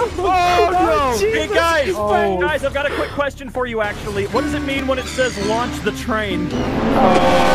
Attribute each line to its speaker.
Speaker 1: Oh, oh no!
Speaker 2: Hey guys,
Speaker 1: Oh.
Speaker 2: guys, I've got a quick question for you. Actually, what does it mean when it says launch the train?
Speaker 1: Oh.